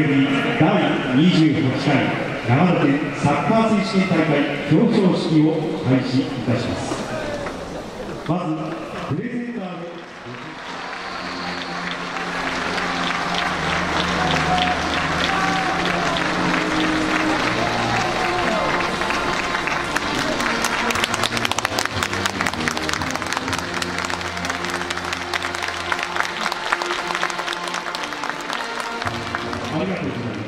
より第28回長野県サッカー選手権大会表彰式を開始いたします。まず Thank you.